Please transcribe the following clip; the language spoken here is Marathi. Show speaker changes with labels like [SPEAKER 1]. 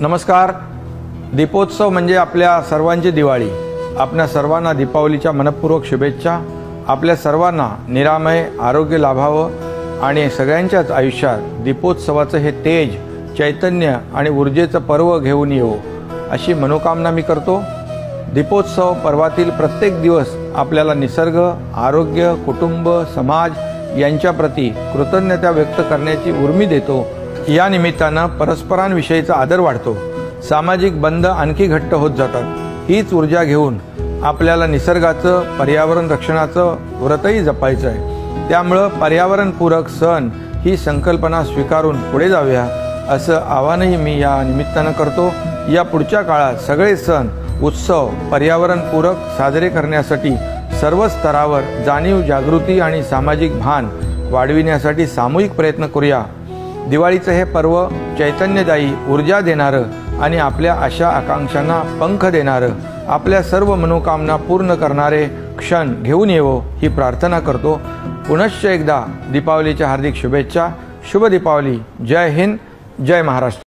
[SPEAKER 1] नमस्कार. दीपोत्सव म्हणजे आपल्या सर्वांची दिवाळी. आपल्या सर्वांना दीपावलीच्या मनपूर्वक शुभेच्छा. आपल्या सर्वांना निरामय आरोग्य लाभावं आणि सगळ्यांच्याच आयुष्यात दीपोत्सवाचं हे तेज चैतन्य आणि ऊर्जेचं पर्व घेऊन येऊ अशी मनोकामना मी करतो. दीपोत्सव पर्वातील प्रत्येक दिवस आपल्याला निसर्ग आरोग्य कुटुंब समाज यांच्याप्रती कृतज्ञता व्यक्त करण्याची उर्मी देतो. या निमित्तानं परस्परांविषयीचा आदर वाढतो. सामाजिक बंध आणखी घट्ट होत जातात. हीच ऊर्जा घेऊन आपल्याला निसर्गाचं पर्यावरण रक्षणाचं व्रतही जपायचं आहे त्यामुळं पर्यावरणपूरक सण ही संकल्पना स्वीकारून पुढे जाऊया असं आवाहनही मी या निमित्तानं करतो. या पुढच्या काळात सगळे सण उत्सव पर्यावरणपूरक साजरे करण्यासाठी सर्व स्तरावर जाणीव जागृती आणि सामाजिक भान वाढविण्यासाठी सामूहिक प्रयत्न करूया. दिवाळीचं हे पर्व चैतन्यदायी ऊर्जा देणारं आणि आपल्या आशा आकांक्षांना पंख देणारं आपल्या सर्व मनोकामना पूर्ण करणारे क्षण घेऊन येवो ही प्रार्थना करतो. पुनश्च एकदा दीपावलीच्या हार्दिक शुभेच्छा. शुभ दीपावली. जय हिंद. जय महाराष्ट्र.